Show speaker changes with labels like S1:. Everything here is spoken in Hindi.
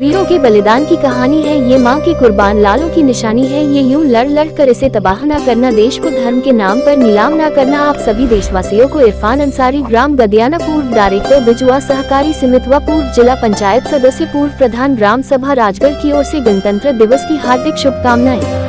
S1: वीरों के बलिदान की कहानी है, ये माँ के कुर्बान, लालों की निशानी है, ये यूँ लड़ लड़ कर इसे तबाह ना करना, देश को धर्म के नाम पर नीलाम ना करना। आप सभी देशवासियों को इरफान अंसारी, ग्राम गदियाना पूर्व डायरेक्टर बिजुआ सहकारी समिति व पूर्व जिला पंचायत सदस्य, पूर्व प्रधान, ग्राम सभा, राजगढ़ की ओर से गणतंत्र दिवस की हार्दिक शुभकामनाएँ।